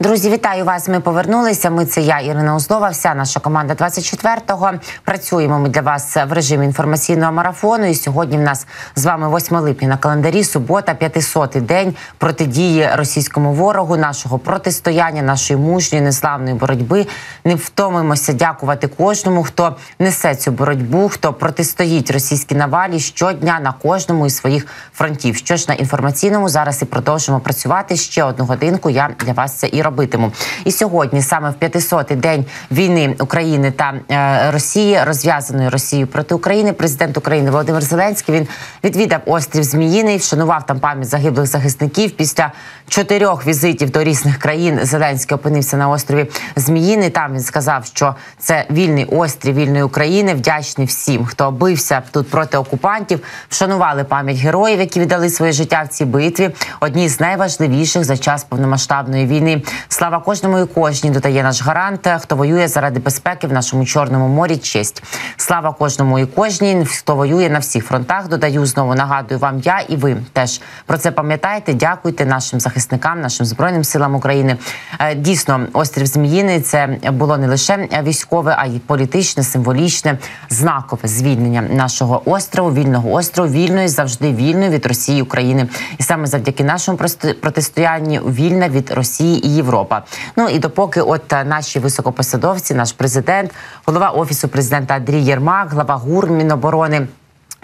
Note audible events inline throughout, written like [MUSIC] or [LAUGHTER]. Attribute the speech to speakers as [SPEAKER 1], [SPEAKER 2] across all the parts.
[SPEAKER 1] Друзі, вітаю вас. Ми повернулися. Ми це я, Ірина Узлова. Вся наша команда 24-го. Працюємо ми для вас в режимі інформаційного марафону. І сьогодні в нас з вами 8 липня на календарі. Субота, 500-й день протидії російському ворогу, нашого протистояння, нашої мужньої неславної боротьби. Не втомимося дякувати кожному, хто несе цю боротьбу, хто протистоїть російській навалі щодня на кожному із своїх фронтів. Що ж на інформаційному зараз і продовжимо працювати ще одну годинку. Я для вас це і робитиму. І сьогодні, саме в 500-й день війни України та е, Росії, розв'язаної Росією проти України, президент України Володимир Зеленський він відвідав острів Зміїний, вшанував там пам'ять загиблих захисників. Після чотирьох візитів до різних країн Зеленський опинився на острові Зміїний. Там він сказав, що це вільний острів вільної України. Вдячний всім, хто бився тут проти окупантів. Вшанували пам'ять героїв, які віддали своє життя в цій битві. Одні з найважливіших за час повномасштабної війни. Слава кожному і кожній додає наш гарант, хто воює заради безпеки в нашому чорному морі. Честь слава кожному і кожній, хто воює на всіх фронтах. Додаю знову нагадую вам я і ви теж про це пам'ятаєте. Дякуйте нашим захисникам, нашим збройним силам України. Е, дійсно, острів Зміїний це було не лише військове, а й політичне, символічне, знакове звільнення нашого острову, вільного острову, вільної завжди вільної від Росії України, і саме завдяки нашому протистоянню вільна від Росії і Європа. Ну і допоки, от е, наші високопосадовці, наш президент, голова офісу президента Андрій Єрмак, глава ГУР Міноборони.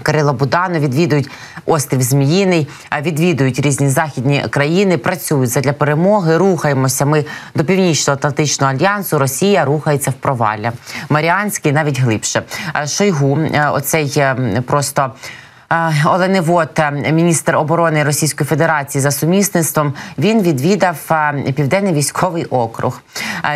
[SPEAKER 1] Кирило Будано відвідують острів Зміїний, відвідують різні західні країни, працюють задля перемоги. Рухаємося. Ми до північно-атлантичного альянсу. Росія рухається в провалля. Маріанський навіть глибше. Шойгу, е, оцей е, просто. Оленевод, міністр оборони Російської Федерації за сумісництвом, він відвідав південний військовий округ.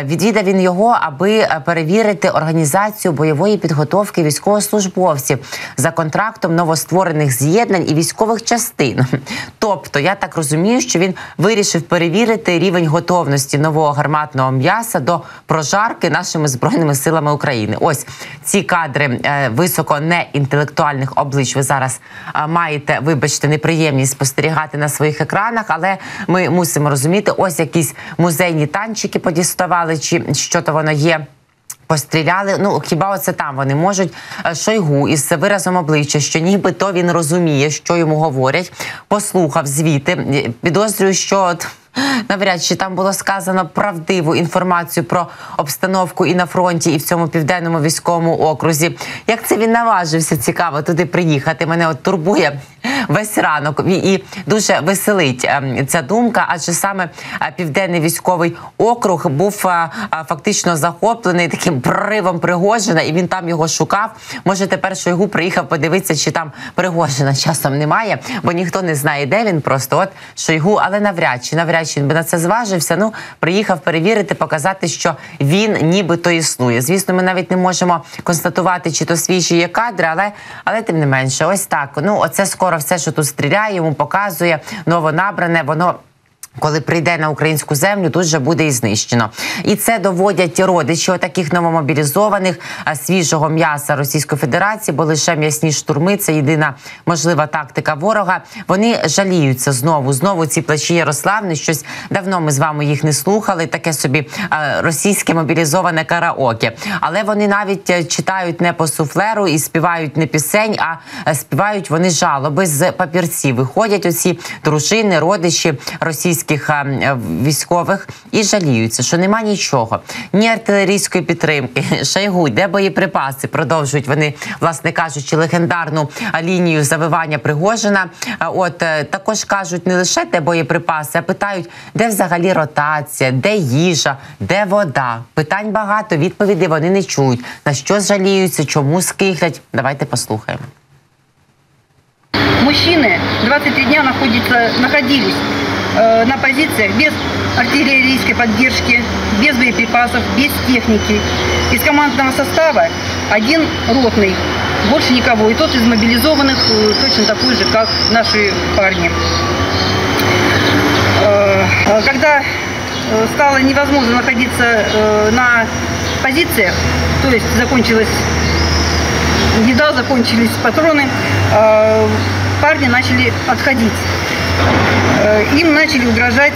[SPEAKER 1] Відвідав він його, аби перевірити організацію бойової підготовки військовослужбовців за контрактом новостворених з'єднань і військових частин. [LAUGHS] Тобто, я так розумію, що він вирішив перевірити рівень готовності нового гарматного м'яса до прожарки нашими збройними силами України. Ось ці кадри е, високо неінтелектуальних облич. Ви зараз маєте, вибачте, неприємність спостерігати на своїх екранах, але ми мусимо розуміти, ось якісь музейні танчики подіставали, чи що то воно є. Постріляли, ну хіба оце там вони можуть шойгу із виразом обличчя, що нібито він розуміє, що йому говорять. Послухав звіти. Підозрюю, що навряд чи там було сказано правдиву інформацію про обстановку і на фронті, і в цьому південному військовому окрузі. Як це він наважився цікаво туди приїхати? Мене от турбує весь ранок і дуже веселить ем, ця думка, адже саме е, південний військовий округ був е, е, фактично захоплений таким проривом Пригожина, і він там його шукав. Може, тепер Шойгу приїхав подивитися, чи там Пригожина часом немає, бо ніхто не знає, де він просто от Шойгу, але навряд чи навряд чи він би на це зважився. Ну приїхав перевірити, показати, що він нібито існує. Звісно, ми навіть не можемо констатувати, чи то свіжі є кадри, але але тим не менше, ось так. Ну оце скоро все, що тут стріляє, йому показує новонабране, воно коли прийде на українську землю, тут же буде і знищено, і це доводять родичі таких новомобілізованих свіжого м'яса Російської Федерації, бо лише м'ясні штурми це єдина можлива тактика ворога. Вони жаліються знову. Знову ці плечі Ярославни. Щось давно ми з вами їх не слухали. Таке собі російське мобілізоване караоке. Але вони навіть е, читають не по суфлеру і співають не пісень, а е, співають вони жалоби з папірців. Виходять оці дружини, родичі російські російських е, військових і жаліються, що нема нічого, ні артилерійської підтримки, [LAUGHS] шайгу, де боєприпаси продовжують вони, власне кажучи, легендарну лінію завивання Пригожина. От е, також кажуть не лише де боєприпаси, а питають, де взагалі ротація, де їжа, де вода. Питань багато, відповіді вони не чують. На що жаліються, чому скихлять. Давайте послухаємо.
[SPEAKER 2] Мужчины 23 дня находятся, находились Э, на позициях без артиллерийской поддержки, без боеприпасов, без техники. Из командного состава один ротный, больше никого. И тот из мобилизованных э, точно такой же, как наши парни. Э, когда стало невозможно находиться на позициях, то есть закончилась еда, закончились патроны, парни начали отходить. Э, им начали угрожать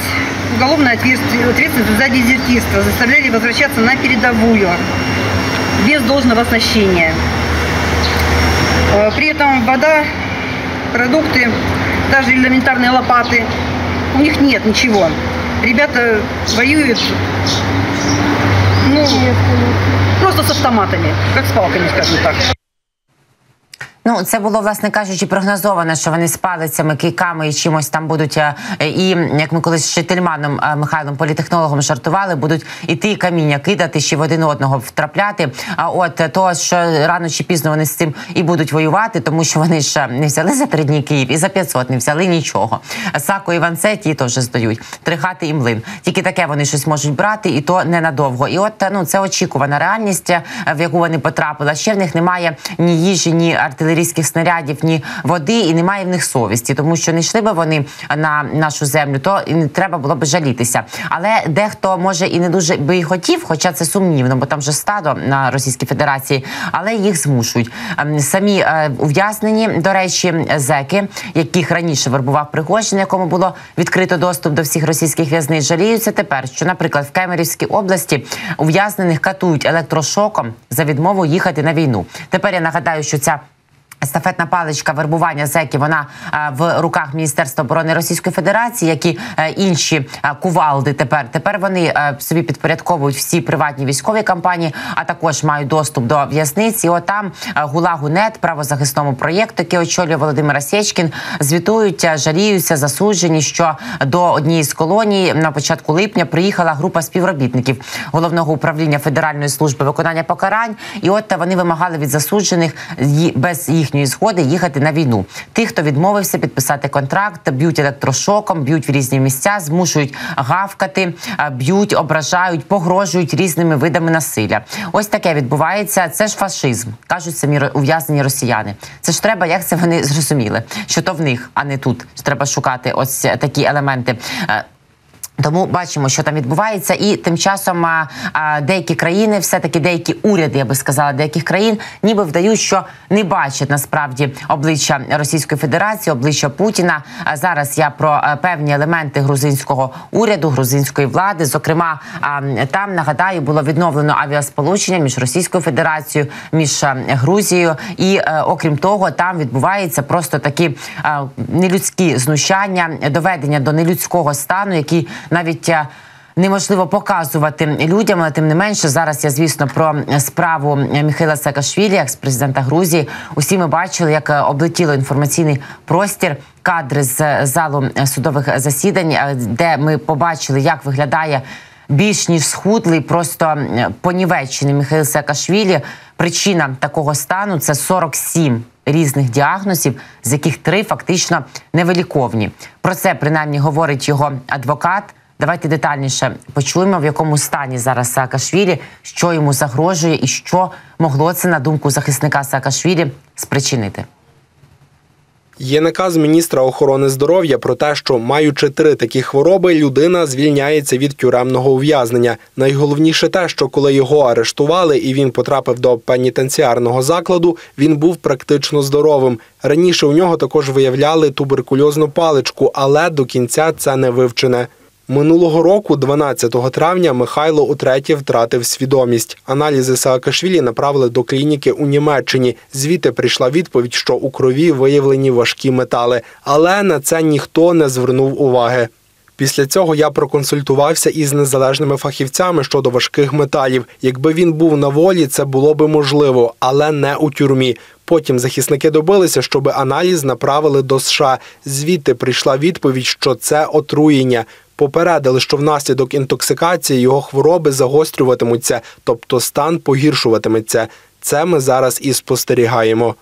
[SPEAKER 2] уголовная ответственность ответственность за дезертирство, заставляли возвращаться на передовую без должного оснащения. Э, При этом вода, продукты, даже элементарные лопаты, у них нет ничего. Ребята воюют, ну, просто с автоматами, как с палками, скажем так.
[SPEAKER 1] Ну, це було, власне кажучи, прогнозовано, що вони з палицями, кийками і чимось там будуть. е, І як ми колись з Тельманом е, Михайлом, політехнологом, жартували, будуть іти каміння кидати, ще в один одного втрапляти. А от е, то, що рано чи пізно вони з цим і будуть воювати, тому що вони ж не взяли за три дні Київ і за 500 не взяли нічого. Сако і Ванце ті теж здають. Три хати і млин. Тільки таке вони щось можуть брати, і то ненадовго. І от е, ну це очікувана реальність, е, в яку вони потрапили. Ще в них немає ні їжі, ні артилерійських снарядів, ні води, і немає в них совісті, тому що не йшли би вони на нашу землю, то і не треба було б жалітися. Але дехто може і не дуже би і хотів, хоча це сумнівно, бо там вже стадо на Російській Федерації, але їх змушують. Ем, Самі е, ув'язнені, до речі, зеки, яких раніше вербував Пригожин, якому було відкрито доступ до всіх російських в'язниць, жаліються тепер, що, наприклад, в Кемерівській області ув'язнених катують електрошоком за відмову їхати на війну. Тепер я нагадаю, що ця. Естафетна паличка вербування зеків, вона е, в руках Міністерства оборони Російської Федерації, як і е, інші е, кувалди. Тепер тепер вони собі підпорядковують всі приватні військові кампанії, а також мають доступ до в'язниці. І Отам Гулагу.нет, правозахисному проєкту, який очолює Володимир Сєчкін, звітують, жаліються, засуджені, що до однієї з колоній на початку липня приїхала група співробітників головного управління Федеральної служби виконання покарань. І от вони вимагали від засуджених без їхньої згоди їхати на війну. Тих, хто відмовився підписати контракт, б'ють електрошоком, б'ють в різні місця, змушують гавкати, б'ють, ображають, погрожують різними видами насилля. Ось таке відбувається. Це ж фашизм, кажуть самі ув'язнені росіяни. Це ж треба, як це вони зрозуміли, що то в них, а не тут. Треба шукати ось е, такі елементи. Тому бачимо, що там відбувається, і тим часом а, а, деякі країни, все таки деякі уряди, я би сказала, деяких країн, ніби вдають, що не бачать насправді обличчя Російської Федерації, обличчя Путіна. А зараз я про е, певні елементи грузинського уряду, грузинської влади. Зокрема, а, там нагадаю, було відновлено авіасполучення між Російською Федерацією, між е, Грузією, і е, окрім того, там відбуваються просто такі нелюдські знущання, доведення до нелюдського стану, які навіть е, неможливо показувати людям. Але тим не менше, зараз я звісно про справу Міхайла Саакашвілі, екс-президента Грузії. Усі ми бачили, як е, облетіло інформаційний простір. Кадри з залу е, судових засідань, де ми побачили, як виглядає більш ніж схудлий, просто понівечений Михайло Саакашвілі. Причина такого стану це 47 різних діагнозів, з яких три фактично невиліковні. Про це принаймні говорить його адвокат. Давайте детальніше почуємо, в якому стані зараз Саакашвілі, що йому загрожує, і що могло це на думку захисника Саакашвілі спричинити.
[SPEAKER 3] Є наказ міністра охорони здоров'я про те, що маючи три такі хвороби, людина звільняється від тюремного ув'язнення. Найголовніше те, що коли його арештували і він потрапив до пенітенціарного закладу, він був практично здоровим. Раніше у нього також виявляли туберкульозну паличку, але до кінця це не вивчене. Минулого року, 12 травня, Михайло утретє втратив свідомість. Аналізи Саакашвілі направили до клініки у Німеччині. Звідти прийшла відповідь, що у крові виявлені важкі метали, але на це ніхто не звернув уваги. Після цього я проконсультувався із незалежними фахівцями щодо важких металів. Якби він був на волі, це було би можливо, але не у тюрмі. Потім захисники добилися, щоб аналіз направили до США. Звідти прийшла відповідь, що це отруєння. Попередили, що внаслідок інтоксикації його хвороби загострюватимуться, тобто стан погіршуватиметься. Це ми зараз і спостерігаємо.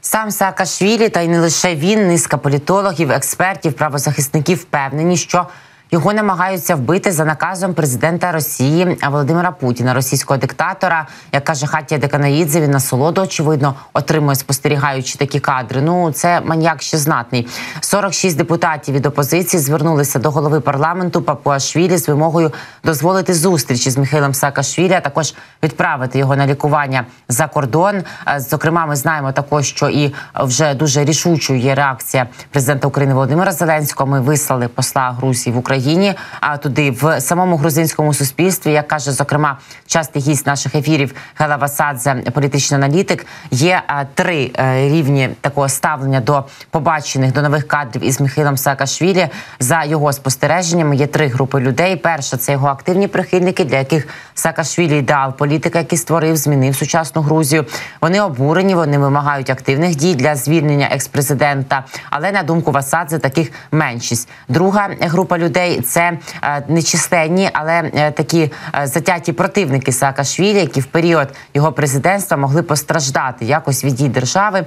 [SPEAKER 1] Сам Саакашвілі, та й не лише він, низка політологів, експертів, правозахисників впевнені, що його намагаються вбити за наказом президента Росії Володимира Путіна, російського диктатора, як каже Хатія Деканаїдзе, він насолоду, очевидно, отримує спостерігаючи такі кадри. Ну це маньяк ще знатний. 46 депутатів від опозиції звернулися до голови парламенту Папуашвілі з вимогою дозволити зустрічі з Михайлом Саакашвілі, а також відправити його на лікування за кордон. Е, Зокрема, ми знаємо також, що і вже дуже рішучою є реакція президента України Володимира Зеленського. Ми вислали посла Грузії в Україну Україні, а туди в самому грузинському суспільстві, як каже зокрема частий гість наших ефірів Гела Васадзе, політичний аналітик, є три е, рівні такого ставлення до побачених до нових кадрів із Михайлом Саакашвілі. За його спостереженнями є три групи людей. Перша це його активні прихильники, для яких Саакашвілі ідеал політика, який створив, змінив сучасну Грузію. Вони обурені, вони вимагають активних дій для звільнення експрезидента. Але на думку Васадзе, таких меншість. Друга група людей це е, нечисленні, але е, такі е, затяті противники Саакашвілі, які в період його президентства могли постраждати якось від дій держави.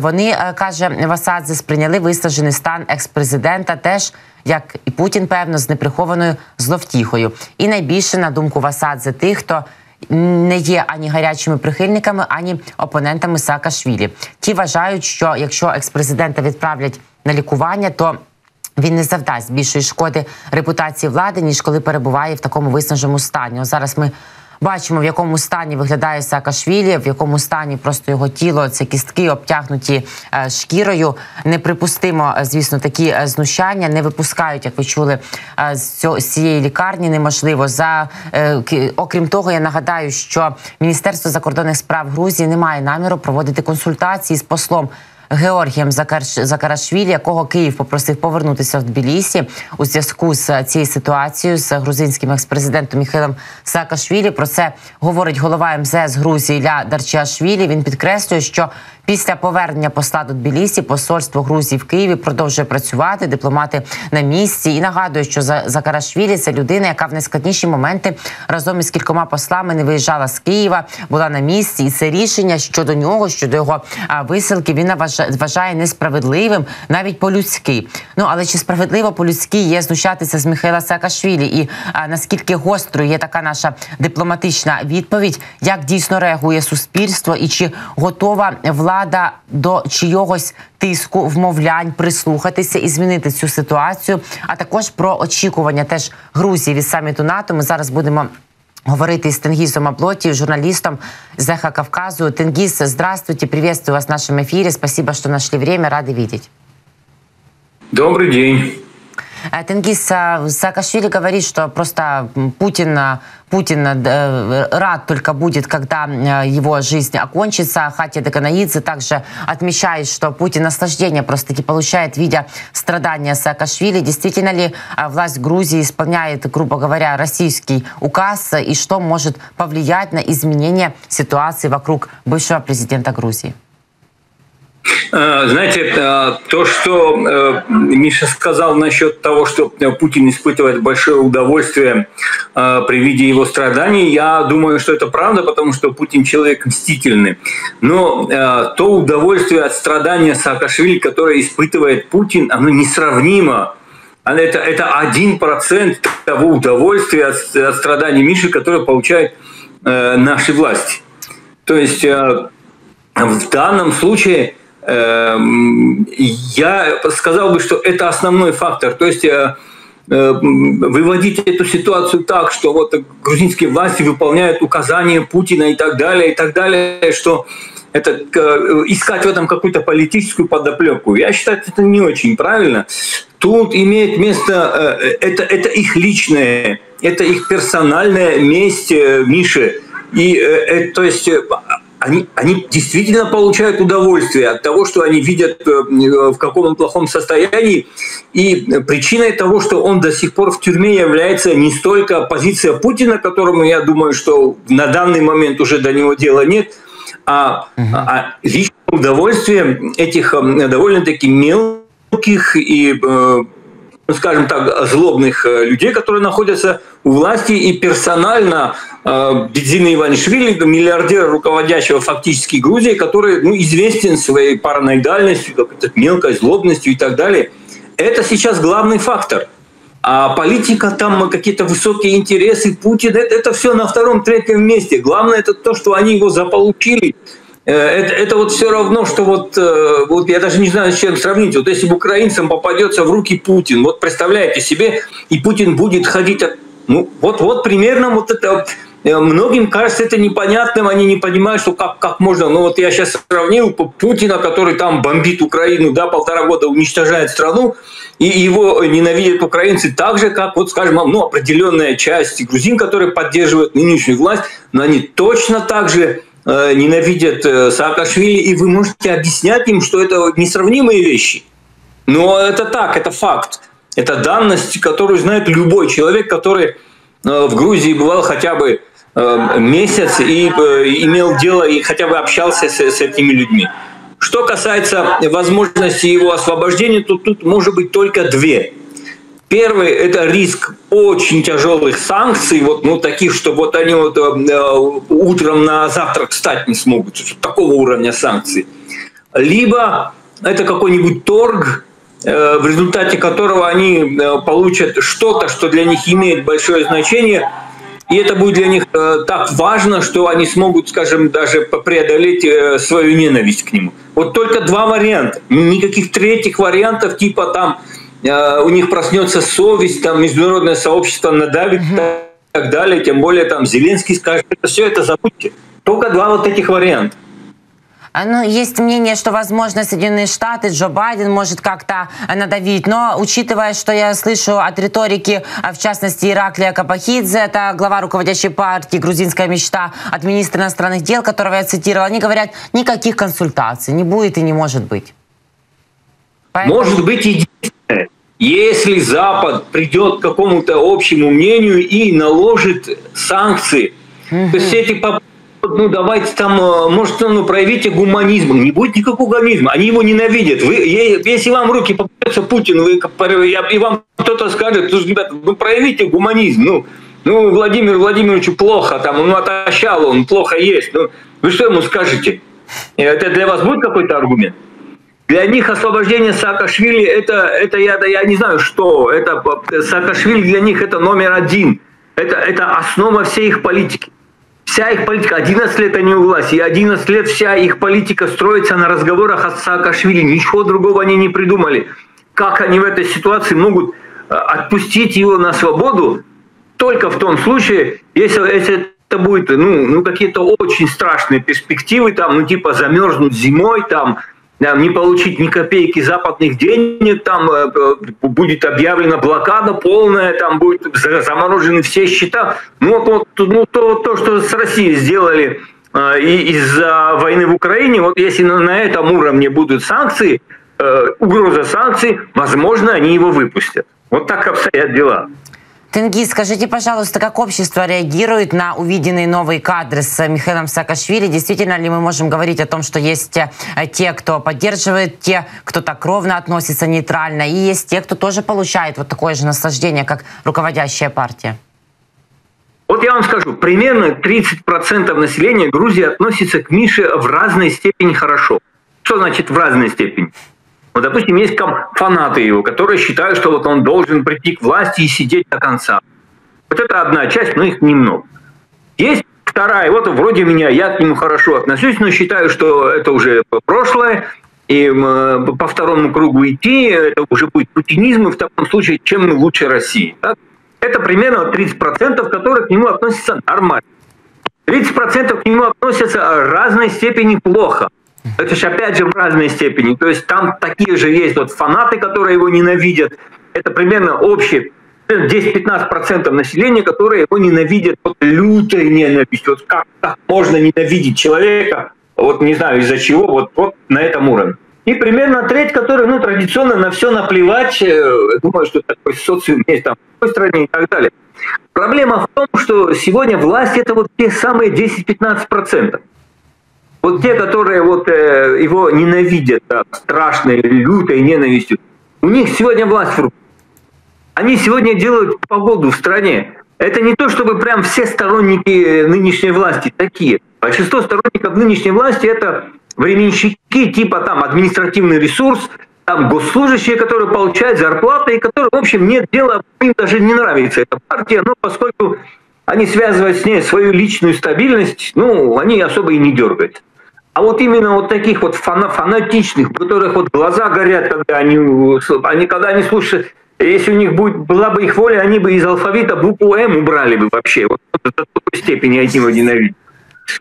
[SPEAKER 1] Вони каже Васадзе, сприйняли виснажений стан експрезидента теж. Як і Путін, певно, з неприхованою зловтіхою, і найбільше на думку Васадзе тих, хто не є ані гарячими прихильниками, ані опонентами Саакашвілі. Ті вважають, що якщо експрезидента відправлять на лікування, то він не завдасть більшої шкоди репутації влади, ніж коли перебуває в такому виснаженому стані. Ось зараз ми бачимо, в якому стані виглядає Саакашвілі, в якому стані просто його тіло, це кістки обтягнуті е, шкірою. Неприпустимо, е, звісно, такі е, знущання не випускають, як ви чули, з цього- цієї лікарні. Неможливо за окрім того, я нагадаю, що Міністерство закордонних справ Грузії не має наміру проводити консультації з послом. Георгієм Закарашвілі, якого Київ попросив повернутися в Тбілісі у зв'язку з цією ситуацією з грузинським експрезидентом Міхайлом Саакашвілі. Про це говорить голова МЗС Грузії Ля Дарчіашвілі. Він підкреслює, що після повернення посла до Тбілісі посольство Грузії в Києві продовжує працювати, дипломати на місці. І нагадує, що За- Закарашвілі це людина, яка в найскладніші моменти разом із кількома послами не виїжджала з Києва, була на місці, і це рішення щодо нього, щодо його висилки, він вважає, вважає несправедливим, навіть по-людськи. Ну але чи справедливо по-людськи є знущатися з Михайла Саакашвілі? І а, наскільки гострою є така наша дипломатична відповідь, як дійсно реагує суспільство, і чи готова влада до чийогось тиску, вмовлянь, прислухатися і змінити цю ситуацію? А також про очікування теж Грузії від саміту НАТО. Ми зараз будемо. Говорити з Тенгізом Аблоті, журналистом з «Эхо Кавказу. Тенгиз, здравствуйте, приветствую вас в нашем эфире. Спасибо, что нашли время, рады видеть.
[SPEAKER 4] Добрый день.
[SPEAKER 1] Э, Тенгиз э, Саакашвили говорит, что просто Путин, Путин э, рад только будет, когда его жизнь окончится. Хатя Деканаидзе также отмечает, что Путин наслаждение просто-таки получает, видя страдания Саакашвили. Действительно ли власть Грузии исполняет, грубо говоря, российский указ и что может повлиять на изменение ситуации вокруг бывшего президента Грузии?
[SPEAKER 4] Э, Знаете, э, то, что э, Миша сказал насчет того, что Путин испытывает большое удовольствие при виде его страданий, я думаю, что это правда, потому что Путин человек мстительный. Но то удовольствие от страдания Саакашвили, которое испытывает Путин, оно несравнимо. Это, это 1% того удовольствия от, от страданий Миши, которое получает э, наши власти. То есть в данном случае я сказал бы, что это основной фактор. То есть э, э, выводить эту ситуацию так, что вот грузинские власти выполняют указания Путина и так далее, и так далее, что это э, искать в этом какую-то политическую подоплеку. Я считаю, это не очень правильно. Тут имеет место, это, это их личное, это их персональная месть Миши. И, то есть, они, они действительно получают удовольствие от того, что они видят, э, в каком он плохом состоянии. И причиной того, что он до сих пор в тюрьме является не столько позиция Путина, которому, я думаю, что на данный момент уже до него дела нет, а, а личное удовольствие этих э, довольно-таки мелких и э, скажем так, злобных э, людей, которые находятся у власти, и персонально э, Бедзина Иванишвили, миллиардер, руководящего фактически Грузией, который ну, известен своей параноидальностью, какой-то мелкой злобностью и так далее. Это сейчас главный фактор. А политика, там какие-то высокие интересы, Путин, это, это все на втором-третьем месте. Главное это то, что они его заполучили. Э, Это, это вот все равно, что вот, э, вот я даже не знаю, с чем сравнить. Вот если бы украинцам попадется в руки Путин, вот представляете себе, и Путин будет ходить, от- ну вот, вот примерно вот это э, многим кажется это непонятным, они не понимают, что как, как можно. Ну вот я сейчас сравнил Путина, который там бомбит Украину, да, полтора года уничтожает страну, и его ненавидят украинцы так же, как, вот, скажем, ну, определенная часть грузин, которые поддерживают нынешнюю власть, но они точно так же э, ненавидят э, Саакашвили, и вы можете объяснять им, что это несравнимые вещи. Но это так, это факт. Это данность, которую знает любой человек, который э, в Грузии бывал хотя бы э, месяц и э, имел дело и хотя бы общался с, с этими людьми. Что касается возможности его освобождения, то тут может быть только две. Первый – это риск очень тяжелых санкций, вот, ну, таких, что вот они вот, э, утром на завтрак встать не смогут, такого уровня санкций. Либо это какой-нибудь торг, э, в результате которого они э, получат что-то, что для них имеет большое значение – и это будет для них э, так важно, что они смогут, скажем, даже преодолеть э, свою ненависть к нему. Вот только два варианта. Никаких третьих вариантов, типа там э, у них проснется совесть, там международное сообщество надавит и так далее. Тем более там Зеленский скажет, это все это забудьте. Только два вот этих варианта.
[SPEAKER 1] А, ну, есть мнение, что, возможно, Соединенные Штаты, Джо Байден может как-то надавить. Но, учитывая, что я слышу от риторики, а, в частности, Ираклия Капахидзе, это глава руководящей партии «Грузинская мечта», от министра иностранных дел, которого я цитировала, они говорят, никаких консультаций не будет и не может быть.
[SPEAKER 4] Поэтому... Может быть, единственное, если Запад придет к какому-то общему мнению и наложит санкции, угу. то есть эти попытки ну давайте там, э, может, ну проявите гуманизм. Не будет никакого гуманизма. Они его ненавидят. Вы, если вам руки попадется Путин, вы, и вам кто-то скажет, ребята, ну проявите гуманизм. Ну, ну, Владимир Владимировичу плохо, там, он отощал, он плохо есть. Ну, вы что ему скажете? Это для вас будет какой-то аргумент? Для них освобождение Саакашвили это, это я, я не знаю что, это Саакашвили для них это номер один. Это, это основа всей их политики. Вся их политика, 11 лет они у власти, и 11 лет вся их политика строится на разговорах от Саакашвили. Ничего другого они не придумали. Как они в этой ситуации могут э, отпустить его на свободу только в том случае, если, если это будет ну, ну, какие-то очень страшные перспективы, там, ну, типа замерзнуть зимой, там, не получить ни копейки западных денег, там э, э, будет объявлена блокада полная, там будут заморожены все счета. Ну вот, ну, то, то, что с Россией сделали э, из-за войны в Украине, вот если на, на этом уровне будут санкции, угроза санкций, возможно, они его выпустят. Вот так обстоят дела.
[SPEAKER 1] Тенгиз, скажите, пожалуйста, как общество реагирует на увиденные новые кадры с Михаилом Саакашвили? Действительно ли мы можем говорить о том, что есть э, те, кто поддерживает, те, кто так ровно относится нейтрально, и есть те, кто тоже получает вот такое же наслаждение, как руководящая партия?
[SPEAKER 4] Вот я вам скажу, примерно 30% населения Грузии относится к Мише в разной степени хорошо. Что значит в разной степени? Вот, допустим, есть фанаты его, которые считают, что вот он должен прийти к власти и сидеть до конца. Вот это одна часть, но их немного. Есть вторая, вот вроде меня, я к нему хорошо отношусь, но считаю, что это уже прошлое, и по второму кругу идти, это уже будет путинизм, и в таком случае, чем мы лучше России. Так? Это примерно 30%, которые к нему относятся нормально. 30% к нему относятся в разной степени плохо. Это же опять же в разной степени. То есть там такие же есть вот фанаты, которые его ненавидят. Это примерно общий 10-15% населения, которые его ненавидят вот лютой ненавистью. Вот как, как можно ненавидеть человека, вот не знаю из-за чего, вот, вот на этом уровне. И примерно треть, которая ну, традиционно на все наплевать, э, думаю, что такой социум есть там в той стране и так далее. Проблема в том, что сегодня власть это вот те самые 10-15%. Вот те, которые вот э, его ненавидят да, страшной, лютой ненавистью, у них сегодня власть в руках. Они сегодня делают погоду в стране. Это не то, чтобы прям все сторонники нынешней власти такие. Большинство сторонников нынешней власти это временщики типа там административный ресурс, там госслужащие, которые получают зарплаты и которые, в общем, нет дела, им даже не нравится эта партия, но поскольку они связывают с ней свою личную стабильность, ну, они особо и не дергают. А вот именно вот таких вот фана фанатичных, у которых вот глаза горят, когда они, они, когда они слушают, если у них будет, была бы их воля, они бы из алфавита букву М убрали бы вообще. Вот до такой степени они его ненавидят.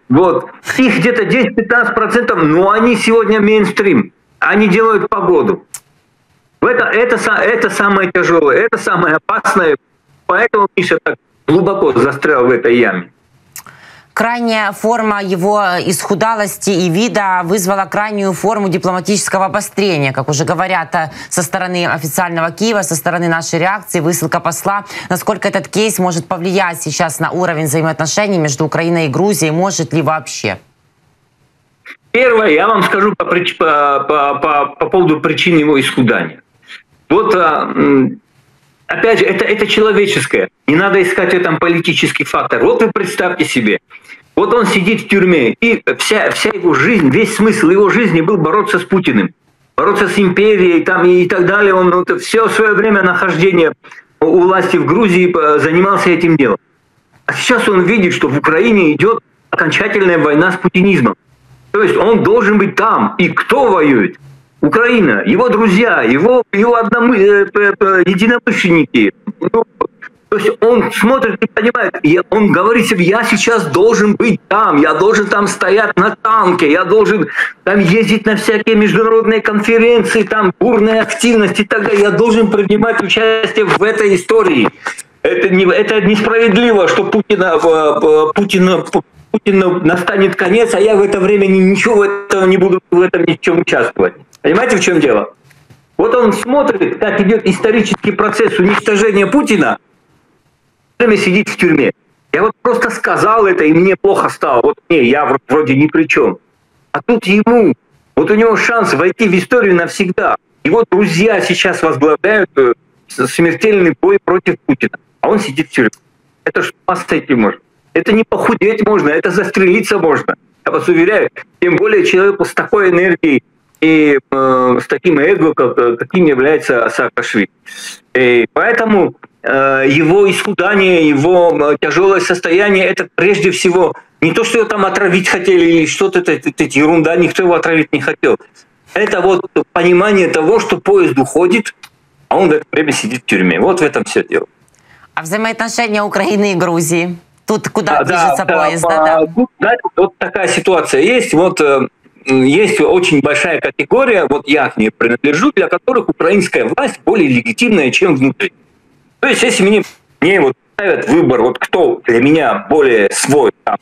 [SPEAKER 4] Вот. Их где-то 10-15%, но они сегодня мейнстрим. Они делают погоду. Это, это, это самое тяжелое, это самое опасное. Поэтому Миша так глубоко застрял в этой яме.
[SPEAKER 1] Крайняя форма его исхудалости и вида вызвала крайнюю форму дипломатического обострения, как уже говорят э, со стороны официального Киева, со стороны нашей реакции, высылка посла. Насколько этот кейс может повлиять сейчас на уровень взаимоотношений между Украиной и Грузией, может ли вообще?
[SPEAKER 4] Первое, я вам скажу по, по, по, по, по поводу причин его исхудания. Вот а, опять же, это, это человеческое. Не надо искать в этом политический фактор. Вот вы представьте себе, вот он сидит в тюрьме, и вся, вся его жизнь, весь смысл его жизни был бороться с Путиным, бороться с империей там, и, и так далее. Он вот, все свое время нахождения у власти в Грузии э, занимался этим делом. А сейчас он видит, что в Украине идет окончательная война с путинизмом. То есть он должен быть там. И кто воюет? Украина, его друзья, его, его одномы, э, единомышленники. Ну, то есть он смотрит и понимает, и он говорит себе, я сейчас должен быть там, я должен там стоять на танке, я должен там ездить на всякие международные конференции, там бурная активность и так далее, я должен принимать участие в этой истории. Это, не, это несправедливо, что Путина, Путина, Путина настанет конец, а я в это время ничего этого не буду в этом ничем участвовать. Понимаете, в чем дело? Вот он смотрит, как идет исторический процесс уничтожения Путина, время сидит в тюрьме. Я вот просто сказал это, и мне плохо стало. Вот не, я вроде ни при чем. А тут ему, вот у него шанс войти в историю навсегда. Его друзья сейчас возглавляют э, смертельный бой против Путина. А он сидит в тюрьме. Это что с этим можно? Это не похудеть можно, это застрелиться можно. Я вас уверяю, тем более человеку с такой энергией и э, с таким эго, как, э, каким является Саакашвили. И поэтому Э, его исхудание, его э, тяжелое состояние, это прежде всего не то, что его там отравить хотели или что-то, это, это, это ерунда, никто его отравить не хотел. Это вот понимание того, что поезд уходит, а он в это время сидит в тюрьме. Вот в этом все дело.
[SPEAKER 1] А взаимоотношения Украины и Грузии? Тут куда да, движется да, поезд? Да, да.
[SPEAKER 4] да. да, вот такая ситуация есть. Вот э, есть очень большая категория, вот я к ней принадлежу, для которых украинская власть более легитимная, чем внутри. То есть, если мне, мне вот ставят выбор, вот кто для меня более свой, там,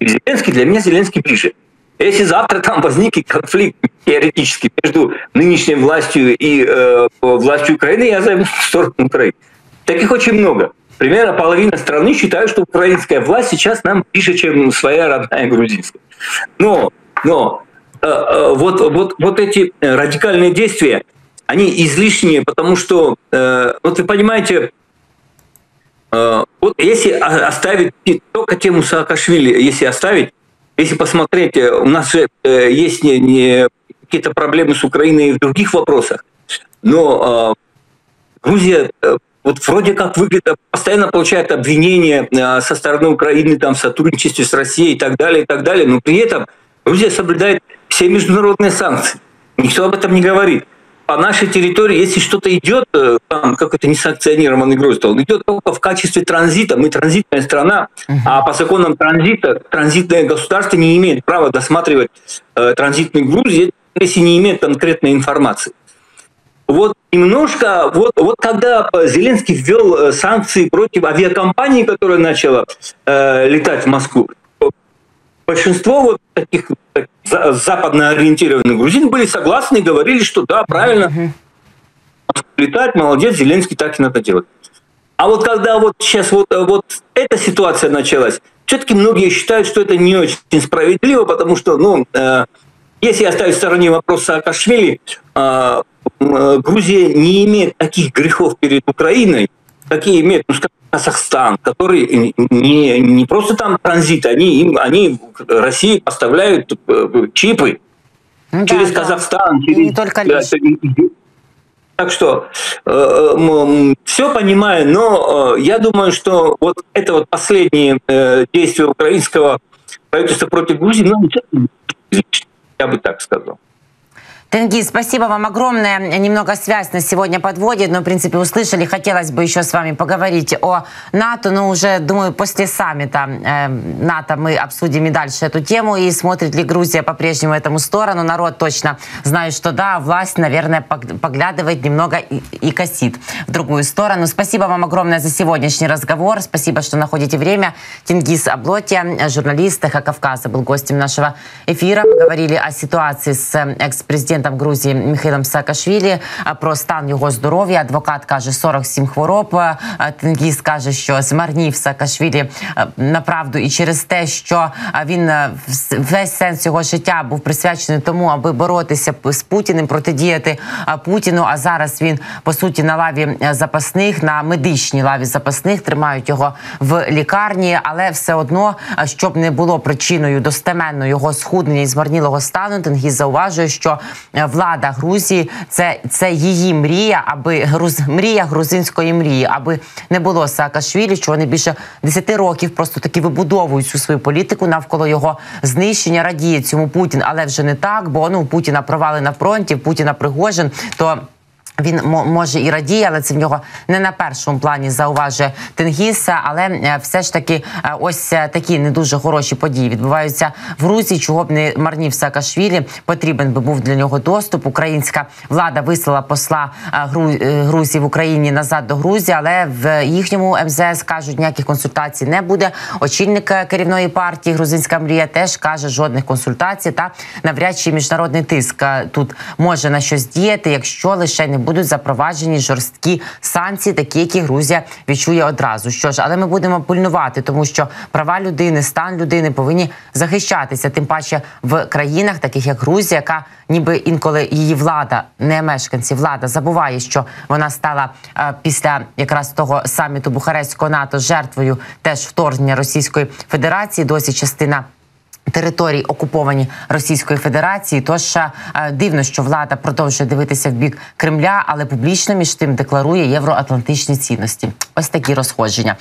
[SPEAKER 4] Зеленский, для меня Зеленский ближе. Если завтра там возникнет конфликт теоретически между нынешней властью и э, властью Украины, я займу в сторону Украины. Таких очень много. Примерно половина страны считают, что украинская власть сейчас нам ближе, чем своя родная грузинская. Но, но э, э, вот, вот, вот эти радикальные действия, они излишние, потому что, э, вот вы понимаете, э, вот если оставить только тему Саакашвили, если оставить, если посмотреть, э, у нас же э, есть не, не какие-то проблемы с Украиной и в других вопросах, но э, Грузия э, вот вроде как выглядит, постоянно получает обвинения э, со стороны Украины там, в сотрудничестве с Россией и так далее, и так далее, но при этом Грузия соблюдает все международные санкции. Никто об этом не говорит по нашей территории, если что-то идет, э, там какой-то несанкционированный груз, то он идет только в качестве транзита. Мы транзитная страна, а по законам транзита транзитное государство не имеет права досматривать э, транзитный груз, если не имеет конкретной информации. Вот немножко, вот, вот когда Зеленский ввел э, санкции против авиакомпании, которая начала э, летать в Москву, большинство вот таких так, западно ориентированных грузин были согласны и говорили, что да, правильно, летать, молодец, Зеленский так и надо делать. А вот когда вот сейчас вот, вот эта ситуация началась, все-таки многие считают, что это не очень справедливо, потому что, ну, э, если оставить в стороне вопрос Саакашвили, э, э, Грузия не имеет таких грехов перед Украиной, какие имеет, ну, скажем, Казахстан, который не, не просто там транзит, они, им, они России поставляют э, чипы ну, через да, Казахстан. Да. Через,
[SPEAKER 1] не только лишь.
[SPEAKER 4] Так что э, все понимаю, но э, я думаю, что вот это вот последнее э, действие украинского правительства против Грузии, ну, я бы так сказал.
[SPEAKER 1] Тенгиз, спасибо вам огромное. Немного связь на сегодня подводит, но, в принципе, услышали. Хотелось бы еще с вами поговорить о НАТО, но уже, думаю, после саммита э, НАТО мы обсудим и дальше эту тему. И смотрит ли Грузия по-прежнему этому сторону? Народ точно знает, что да, власть, наверное, поглядывает немного и, и косит в другую сторону. Спасибо вам огромное за сегодняшний разговор. Спасибо, что находите время. Тенгиз Аблотия, журналист «Эхо Кавказа», был гостем нашего эфира. Мы говорили о ситуации с экс-президентом президентом Грузії Михайлом Саакашвілі про стан його здоров'я. Адвокат каже 47 хвороб. Тенгіз каже, що змарнів Саакашвілі направду і через те, що він весь сенс його життя був присвячений тому, аби боротися з Путіним, протидіяти Путіну. А зараз він по суті на лаві запасних, на медичній лаві запасних тримають його в лікарні, але все одно, щоб не було причиною достеменно його схуднення і змарнілого стану, Тенгіз зауважує, що влада Грузії це це її мрія, аби груз мрія грузинської мрії, аби не було Саакашвілі, що вони більше 10 років просто таки вибудовують цю свою політику навколо його знищення. Радіє цьому Путін, але вже не так, бо ну Путіна провали на фронті, Путіна Пригожин, то. Він може і радіє, але це в нього не на першому плані зауважує Тенгіса. Але е, все ж таки, е, ось е, такі не дуже хороші події відбуваються в Грузії. Чого б не марнів Саакашвілі, потрібен би був для нього доступ. Українська влада вислала посла Грузії в Україні назад до Грузії, але в їхньому МЗС кажуть, ніяких консультацій не буде. Очільник керівної партії Грузинська мрія теж каже, жодних консультацій та навряд чи міжнародний тиск тут може на щось діяти, якщо лише не будуть запроваджені жорсткі санкції, такі які Грузія відчує одразу. Що ж, але ми будемо пильнувати, тому що права людини, стан людини повинні захищатися, тим паче в країнах, таких як Грузія, яка ніби інколи її влада, не мешканці, влада забуває, що вона стала а, після якраз того саміту Бухарестського НАТО жертвою теж вторгнення Російської Федерації. Досі частина. Території окуповані Російською Федерацією, тож е, дивно, що влада продовжує дивитися в бік Кремля, але публічно між тим декларує євроатлантичні цінності. Ось такі розходження.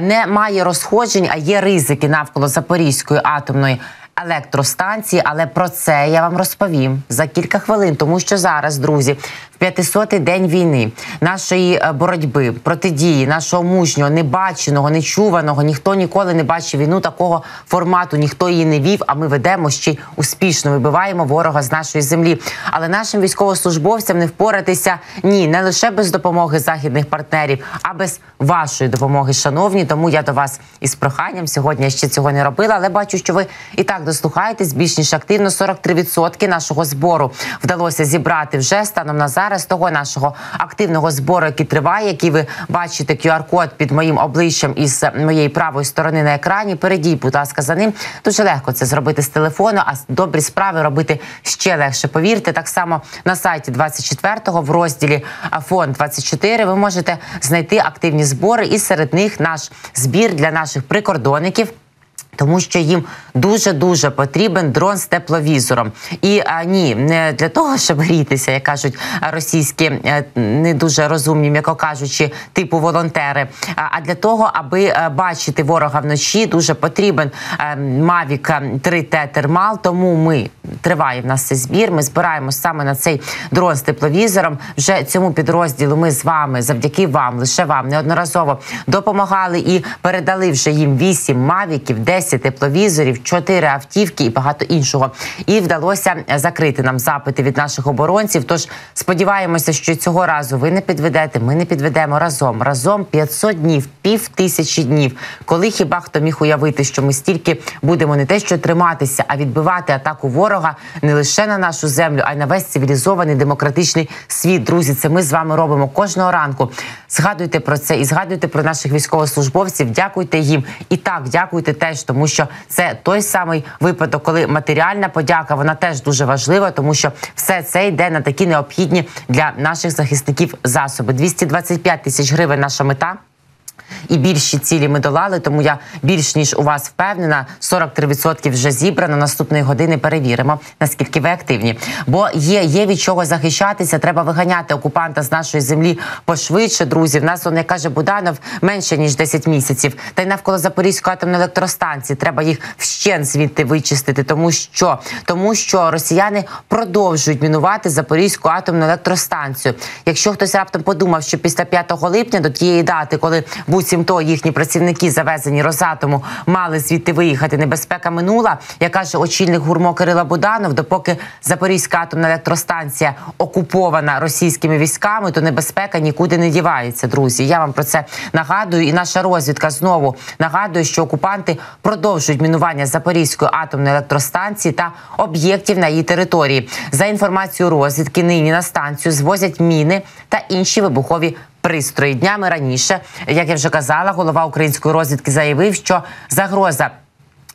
[SPEAKER 1] Немає розходжень, а є ризики навколо Запорізької атомної електростанції. Але про це я вам розповім за кілька хвилин, тому що зараз, друзі, в 500-й день війни нашої е, боротьби протидії, нашого мужнього, небаченого, нечуваного, ніхто ніколи не бачив війну такого формату, ніхто її не вів. А ми ведемо ще успішно вибиваємо ворога з нашої землі. Але нашим військовослужбовцям не впоратися ні, не лише без допомоги західних партнерів, а без вашої допомоги, шановні. Тому я до вас із проханням сьогодні ще цього не робила, але бачу, що ви і так дослухаєтесь більш ніж активно. 43% нашого збору вдалося зібрати вже станом на зараз того нашого активного збору, який триває, який ви бачите QR-код під моїм обличчям із моєї правої сторони на екрані. Перейдіть, будь ласка, за ним дуже легко це зробити з телефону. А добрі справи робити ще легше. Повірте, так само на сайті 24-го в розділі фонд 24 ви можете знайти активні збори, і серед них наш збір для наших прикордонників. Тому що їм дуже дуже потрібен дрон з тепловізором, і а, ні, не для того, щоб грітися, як кажуть російські е, не дуже розумні, м'яко кажучи, типу волонтери. А для того, аби е, бачити ворога вночі, дуже потрібен е, Mavic 3T термал. Тому ми триває в нас цей збір. Ми збираємо саме на цей дрон з тепловізором. Вже цьому підрозділу ми з вами, завдяки вам, лише вам неодноразово допомагали і передали вже їм 8 мавіків, 10 10 тепловізорів, 4 автівки і багато іншого. І вдалося закрити нам запити від наших оборонців. Тож сподіваємося, що цього разу ви не підведете. Ми не підведемо разом. Разом 500 днів, пів тисячі днів. Коли хіба хто міг уявити, що ми стільки будемо не те, що триматися, а відбивати атаку ворога не лише на нашу землю, а й на весь цивілізований демократичний світ. Друзі, це ми з вами робимо кожного ранку. Згадуйте про це і згадуйте про наших військовослужбовців. Дякуйте їм і так дякуйте теж тому що це той самий випадок, коли матеріальна подяка вона теж дуже важлива, тому що все це йде на такі необхідні для наших захисників засоби. 225 тисяч гривень. Наша мета. І більші цілі ми долали. Тому я більш ніж у вас впевнена. 43% вже зібрано. Наступної години перевіримо наскільки ви активні. Бо є, є від чого захищатися. Треба виганяти окупанта з нашої землі пошвидше. Друзі, в нас он, як каже Буданов, менше ніж 10 місяців. Та й навколо Запорізької атомної електростанції треба їх вщен звідти вичистити, тому що тому, що росіяни продовжують мінувати Запорізьку атомну електростанцію. Якщо хтось раптом подумав, що після 5 липня до тієї дати, коли буцімто їхні працівники завезені Росатому, мали звідти виїхати, небезпека минула, як каже очільник гурмо Кирила Буданов, допоки Запорізька атомна електростанція окупована російськими військами, то небезпека нікуди не дівається. Друзі, я вам про це нагадую, і наша розвідка знову нагадує, що окупанти продовжують мінування Запорізької атомної електростанції та об'єктів на її території. За інформацією розвідки, нині на станцію звозять міни та інші вибухові. Пристрої днями раніше, як я вже казала, голова української розвідки заявив, що загроза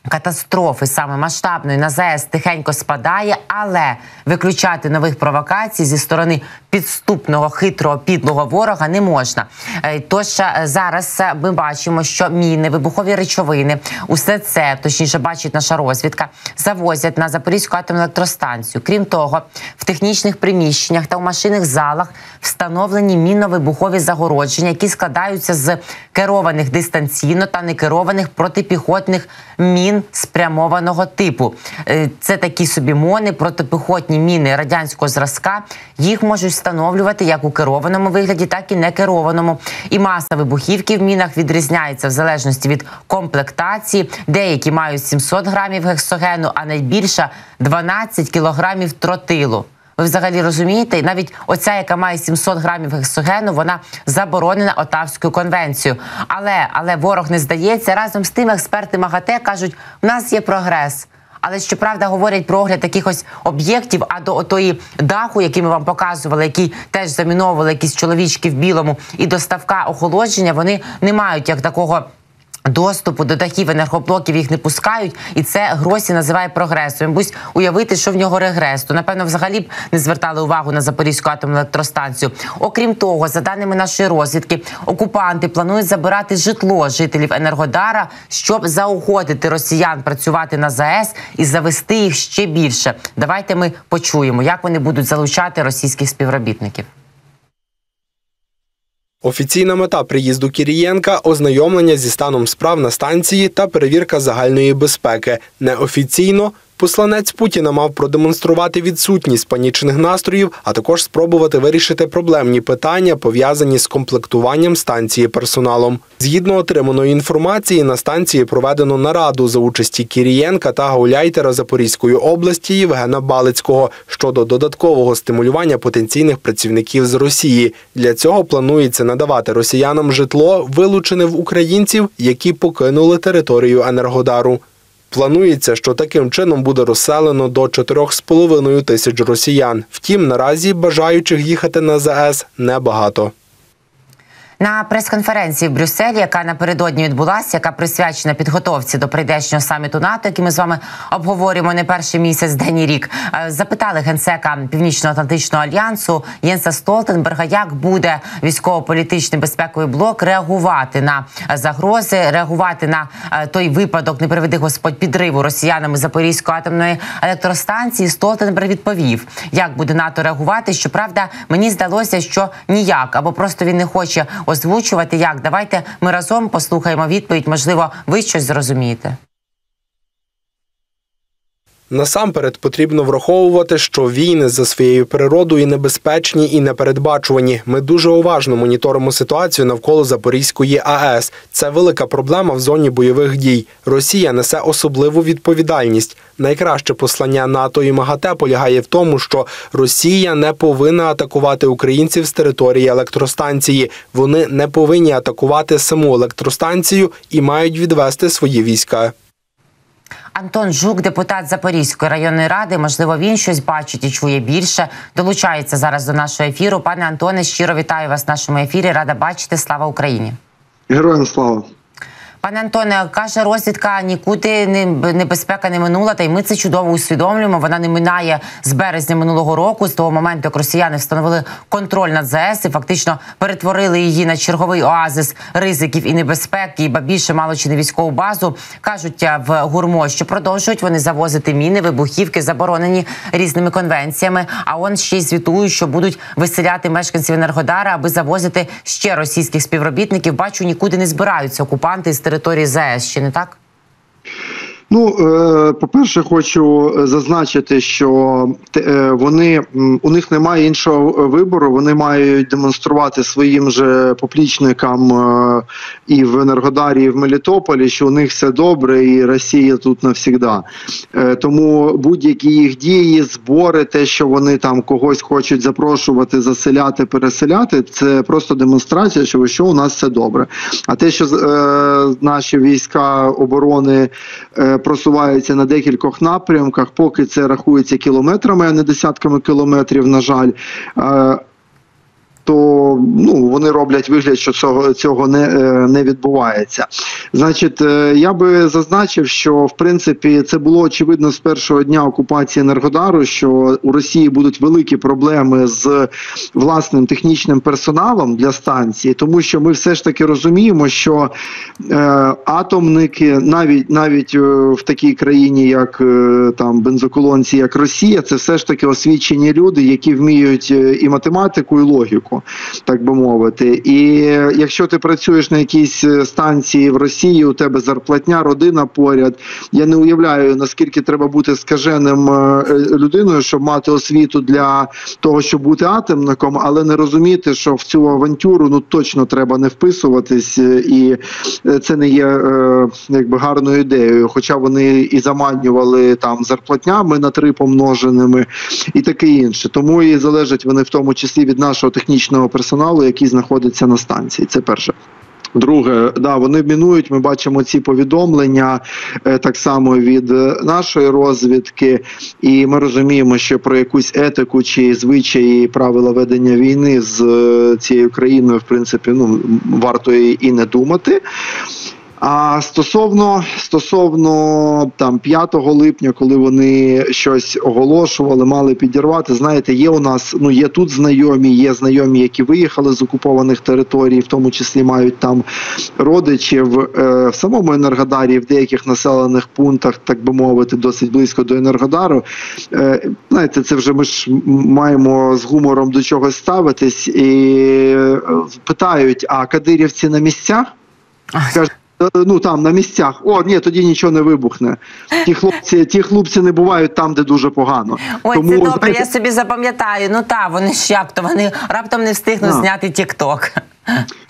[SPEAKER 1] катастрофи саме масштабної на ЗАЕС тихенько спадає, але виключати нових провокацій зі сторони підступного хитрого підлого ворога не можна. Е, Тож е, зараз е, ми бачимо, що міни, вибухові речовини, усе це точніше бачить наша розвідка, завозять на Запорізьку атомну електростанцію. Крім того, в технічних приміщеннях та у машинних залах встановлені мінно-вибухові загородження, які складаються з керованих дистанційно та некерованих протипіхотних мін спрямованого типу. Е, Це такі собі мони, протипіхотні міни радянського зразка. Їх можуть встановлювати як у керованому вигляді, так і некерованому. І маса вибухівки в мінах відрізняється в залежності від комплектації. Деякі мають 700 грамів гексогену, а найбільша 12 кілограмів тротилу. Ви взагалі розумієте, навіть оця, яка має 700 грамів гексогену, вона заборонена Отавською конвенцією. Але але ворог не здається. Разом з тим, експерти МАГАТЕ кажуть, в нас є прогрес. Але щоправда говорять про огляд якихось об'єктів, а до отої даху, який ми вам показували, який теж заміновували якісь чоловічки в білому, і доставка охолодження, вони не мають як такого. Доступу до дахів енергоблоків їх не пускають, і це Гросі називає прогресом. Будь уявити, що в нього регрес, то напевно взагалі б не звертали увагу на Запорізьку атомну електростанцію. Окрім того, за даними нашої розвідки, окупанти планують забирати житло жителів Енергодара, щоб заохотити росіян працювати на ЗАЕС і завести їх ще більше. Давайте ми почуємо, як вони будуть залучати російських співробітників.
[SPEAKER 3] Офіційна мета приїзду Кірієнка ознайомлення зі станом справ на станції та перевірка загальної безпеки. Неофіційно посланець Путіна мав продемонструвати відсутність панічних настроїв, а також спробувати вирішити проблемні питання, пов'язані з комплектуванням станції персоналом. Згідно отриманої інформації, на станції проведено нараду за участі Кірієнка та гауляйтера Запорізької області Євгена Балицького щодо додаткового стимулювання потенційних працівників з Росії. Для цього планується надавати росіянам житло, вилучене в українців, які покинули територію Енергодару. Планується, що таким чином буде розселено до 4,5 тисяч росіян. Втім, наразі бажаючих їхати на ЗАЕС небагато.
[SPEAKER 1] На прес-конференції в Брюсселі, яка напередодні відбулася, яка присвячена підготовці до прийдешнього саміту НАТО, який ми з вами обговорюємо не перший місяць, день і рік, е, запитали генсека Північно-Атлантичного альянсу Єнса Столтенберга, як буде військово-політичний безпековий блок реагувати на загрози, реагувати на е, той випадок, не приведи господь підриву росіянами Запорізької атомної електростанції. Столтенберг відповів, як буде НАТО реагувати. Щоправда, мені здалося, що ніяк або просто він не хоче озвучувати. Як давайте ми разом послухаємо відповідь. Можливо, ви щось зрозумієте.
[SPEAKER 3] Насамперед потрібно враховувати, що війни за своєю природою небезпечні і непередбачувані. Ми дуже уважно моніторимо ситуацію навколо Запорізької АЕС. Це велика проблема в зоні бойових дій. Росія несе особливу відповідальність. Найкраще послання НАТО і МАГАТЕ полягає в тому, що Росія не повинна атакувати українців з території електростанції. Вони не повинні атакувати саму електростанцію і мають відвести свої війська.
[SPEAKER 1] Антон Жук, депутат Запорізької районної ради. Можливо, він щось бачить і чує більше. Долучається зараз до нашого ефіру. Пане Антоне, щиро вітаю вас в нашому ефірі. Рада бачити. Слава Україні.
[SPEAKER 5] Героям слава.
[SPEAKER 1] Пане Антоне, каже розвідка, нікуди не небезпека не минула, та й ми це чудово усвідомлюємо. Вона не минає з березня минулого року, з того моменту, як росіяни встановили контроль над ЗАЕС і фактично перетворили її на черговий оазис ризиків і небезпеки, і ба більше мало чи не військову базу. кажуть в гурмо, що продовжують вони завозити міни, вибухівки, заборонені різними конвенціями. А он ще й звітують, що будуть виселяти мешканців Енергодара, аби завозити ще російських співробітників. Бачу, нікуди не збираються окупанти з території ЗАЕС. Чи не так?
[SPEAKER 5] Ну, е, по-перше, хочу зазначити, що е, вони у них немає іншого вибору. Вони мають демонструвати своїм же поплічникам е, і в Енергодарі, і в Мелітополі, що у них все добре, і Росія тут навсігда. Тому будь-які їх дії, збори, те, що вони там когось хочуть запрошувати, заселяти, переселяти, це просто демонстрація, що що у нас все добре. А те, що наші війська оборони просуваються на декількох напрямках, поки це рахується кілометрами, а не десятками кілометрів. На жаль, е, то ну вони роблять вигляд, що цього цього не е, не відбувається. Значить, е, я би зазначив, що в принципі це було очевидно з першого дня окупації Енергодару, що у Росії будуть великі проблеми з власним технічним персоналом для станції, тому що ми все ж таки розуміємо, що е, атомники навіть навіть е, в такій країні, як е, там бензоколонці, як Росія, це все ж таки освічені люди, які вміють і математику, і логіку так би мовити. І якщо ти працюєш на якійсь е, станції в Росії, у тебе зарплатня, родина поряд. Я не уявляю, наскільки треба бути скаженим е, людиною, щоб мати освіту для того, щоб бути атомником, але не розуміти, що в цю авантюру ну точно треба не вписуватись, е, і це не є якби гарною ідеєю. Хоча вони і заманювали там зарплатнями на три помноженими і таке інше. Тому і залежать вони в тому числі від нашого технічного технічного персоналу, який знаходиться на станції. Це перше. Друге, да, вони мінують. Ми бачимо ці повідомлення е, так само від е, нашої розвідки, і ми розуміємо, що про якусь етику чи звичаї правила ведення війни з е, цією країною, в принципі, ну варто і не думати. А стосовно стосовно там 5 липня, коли вони щось оголошували, мали підірвати. Знаєте, є у нас ну є тут знайомі, є знайомі, які виїхали з окупованих територій, в тому числі мають там родичів е, в самому Енергодарі, в деяких населених пунктах, так би мовити, досить близько до Енергодару. Е, знаєте, це вже ми ж маємо з гумором до чогось ставитись і е, питають: а кадирівці на місцях? Кажуть, ну там на місцях. О, ні, тоді нічого не вибухне. Ті хлопці, ті хлопці не бувають там, де дуже погано.
[SPEAKER 1] Ой, Тому, це добре. Знаєте... Я собі запам'ятаю. Ну та вони ж як то вони раптом не встигнуть а. зняти тікток.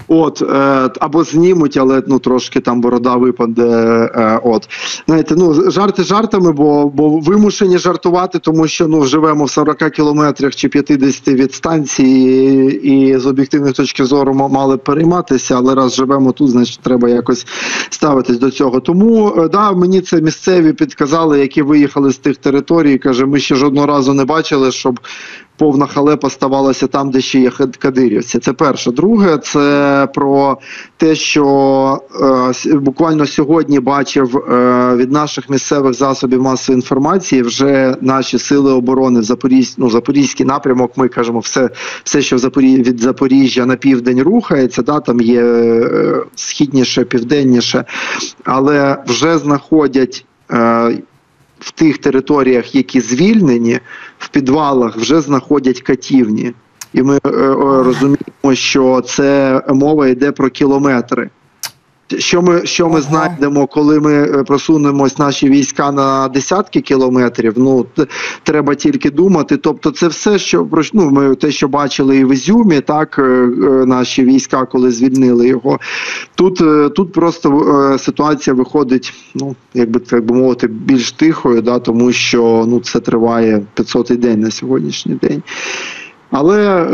[SPEAKER 5] От е, або знімуть, але ну трошки там борода випаде. Е, от знаєте, ну жарти жартами, бо бо вимушені жартувати, тому що ну живемо в 40 кілометрах чи 50 від станції, і з об'єктивної точки зору мали перейматися, але раз живемо тут, значить треба якось ставитись до цього. Тому е, да, мені це місцеві підказали, які виїхали з тих територій. Каже, ми ще жодного разу не бачили, щоб повна халепа ставалася там, де ще є кадирівці. Це перше. Друге, це про те, що е, буквально сьогодні бачив е, від наших місцевих засобів масової інформації вже наші сили оборони в Запорізь, ну, Запорізький напрямок. Ми кажемо, все, все, що в Запоріж... від Запоріжжя на південь рухається. Да, там є е, східніше, південніше, але вже знаходять. Е, в тих територіях, які звільнені, в підвалах вже знаходять катівні, і ми е, е, розуміємо, що це мова йде про кілометри. Що ми що ми знайдемо, коли ми е, просунемось наші війська на десятки кілометрів? Ну треба тільки думати. Тобто, це все, що ну, ми те, що бачили і в Ізюмі, так е, е, наші війська, коли звільнили його. Тут тут просто ситуація виходить, ну якби так би мовити, більш тихою, да, тому що ну це триває 500-й день на сьогоднішній день. Але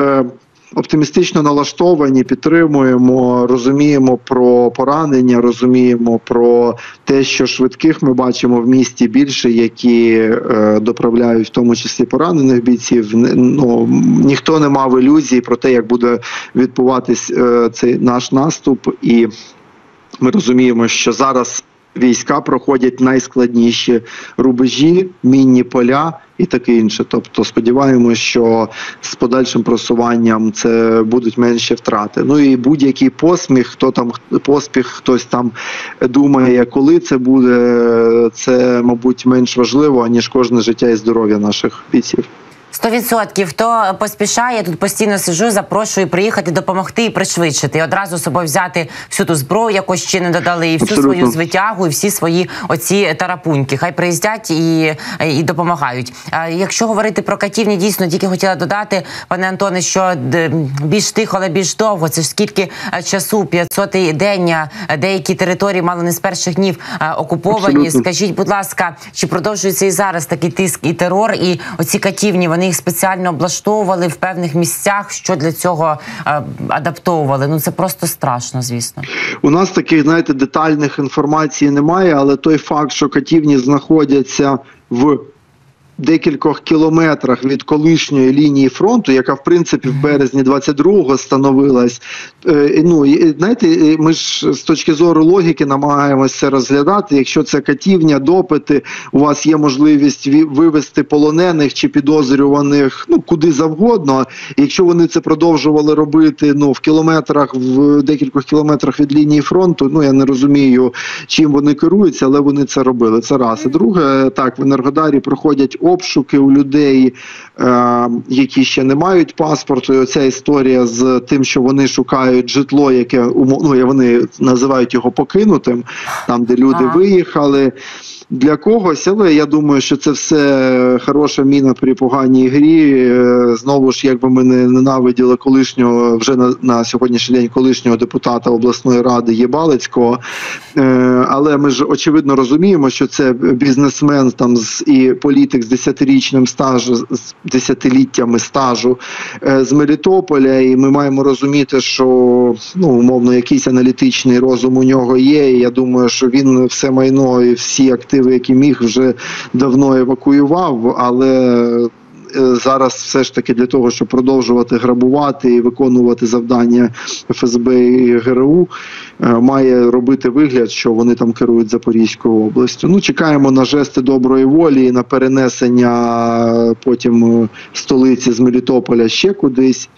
[SPEAKER 5] оптимістично налаштовані, підтримуємо, розуміємо про поранення, розуміємо про те, що швидких ми бачимо в місті більше, які е, доправляють в тому числі поранених бійців. Ну ніхто не мав ілюзій про те, як буде відбуватись е, цей наш наступ і. Ми розуміємо, що зараз війська проходять найскладніші рубежі, мінні поля і таке інше. Тобто, сподіваємося, що з подальшим просуванням це будуть менші втрати. Ну і будь-який посміх, хто там поспіх, хтось там думає, коли це буде, це мабуть менш важливо аніж кожне життя і здоров'я наших бійців.
[SPEAKER 1] Сто відсотків. Хто поспішає, тут постійно сижу, запрошую приїхати, допомогти і пришвидшити. І одразу з собою взяти всю ту зброю, яку ще не додали, і всю
[SPEAKER 5] Абсолютно.
[SPEAKER 1] свою звитягу, і всі свої оці тарапуньки. Хай приїздять і, і допомагають. А якщо говорити про катівні, дійсно тільки хотіла додати, пане Антоне, що більш тихо, але більш довго. Це ж скільки е, часу, 500-й день, деякі території мало не з перших днів е, окуповані.
[SPEAKER 5] Абсолютно.
[SPEAKER 1] Скажіть, будь ласка, чи продовжується і зараз такий тиск і терор, і оці катівні вони їх спеціально облаштовували в певних місцях, що для цього е, адаптовували? Ну це просто страшно, звісно.
[SPEAKER 5] У нас таких, знаєте, детальних інформацій немає, але той факт, що катівні знаходяться в декількох кілометрах від колишньої лінії фронту, яка в принципі в березні 22-го становилась. Е, ну і, знаєте, ми ж з точки зору логіки намагаємося розглядати. Якщо це катівня, допити, у вас є можливість ві- вивести полонених чи підозрюваних ну куди завгодно. Якщо вони це продовжували робити ну в кілометрах, в декількох кілометрах від лінії фронту, ну я не розумію, чим вони керуються, але вони це робили. Це раз. І друге, так в Енергодарі проходять обшуки у людей, е, які ще не мають паспорту. І оця історія з тим, що вони шукають житло, яке ну, вони називають його покинутим, там де люди
[SPEAKER 1] Ага.
[SPEAKER 5] виїхали. Для когось, але я думаю, що це все хороша міна при поганій грі. Е, Знову ж, якби ми не ненавиділи колишнього вже на, на сьогоднішній день колишнього депутата обласної ради Єбалицького. Е, Але ми ж очевидно розуміємо, що це бізнесмен там з і політик з десятирічним стажем, з десятиліттями стажу е, з Мелітополя, і ми маємо розуміти, що ну умовно якийсь аналітичний розум у нього є. І я думаю, що він все майно і всі активи, які міг, вже давно евакуював, але. е, Зараз все ж таки для того, щоб продовжувати грабувати і виконувати завдання ФСБ і ГРУ, е, має робити вигляд, що вони там керують Запорізькою областю. Ну чекаємо на жести доброї волі, і на перенесення потім е, столиці з Мелітополя ще кудись.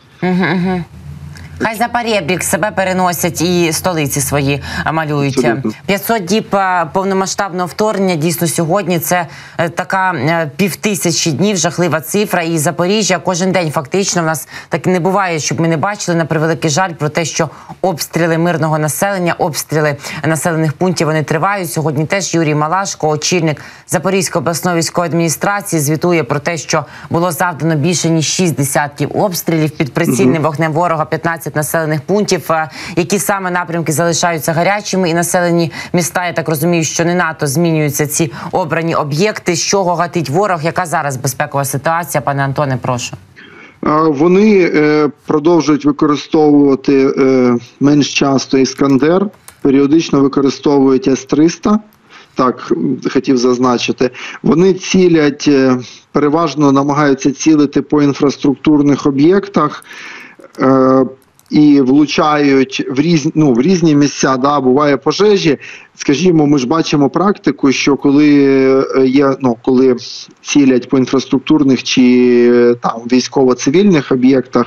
[SPEAKER 1] Хай за перебіг себе переносять і столиці свої а, малюють.
[SPEAKER 5] Абсолютно.
[SPEAKER 1] 500 діб повномасштабного вторгнення. Дійсно, сьогодні це е, така е, півтисячі днів, жахлива цифра. І Запоріжжя кожен день фактично в нас так не буває, щоб ми не бачили на превеликий жаль про те, що обстріли мирного населення, обстріли населених пунктів вони тривають. Сьогодні теж Юрій Малашко, очільник Запорізької обласної військової адміністрації, звітує про те, що було завдано більше ніж 6 десятків обстрілів під прицільним вогнем ворога, 15 населених пунктів. Е, Які саме напрямки залишаються гарячими і населені міста? Я так розумію, що не НАТО змінюються ці обрані об'єкти. З чого гатить ворог? Яка зараз безпекова ситуація, пане Антоне? Прошу.
[SPEAKER 5] Вони е, продовжують використовувати е, менш часто іскандер, періодично використовують С-300. Так, хотів зазначити. Вони цілять, переважно намагаються цілити по інфраструктурних об'єктах. І влучають в різні ну, в різні місця, да, буває пожежі. Скажімо, ми ж бачимо практику, що коли е, є, ну коли цілять по інфраструктурних чи е, там військово-цивільних об'єктах,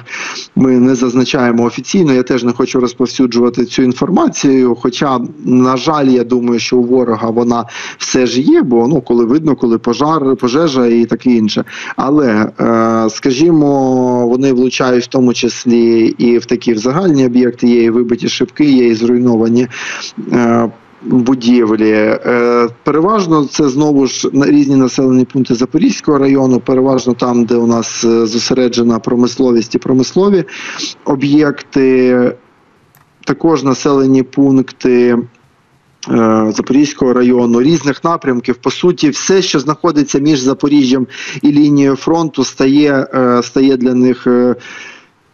[SPEAKER 5] ми не зазначаємо офіційно. Я теж не хочу розповсюджувати цю інформацію. Хоча, на жаль, я думаю, що у ворога вона все ж є, бо ну коли видно, коли пожар, пожежа і таке інше. Але е, скажімо, вони влучають в тому числі і в такі в загальні об'єкти, є і вибиті шибки, є і зруйновані. Е, Будівлі Е, переважно це знову ж різні населені пункти Запорізького району, переважно там, де у нас е, зосереджена промисловість і промислові об'єкти, також населені пункти Запорізького району, різних напрямків. По суті, все, що знаходиться між Запоріжжям і лінією фронту, стає, стає для них.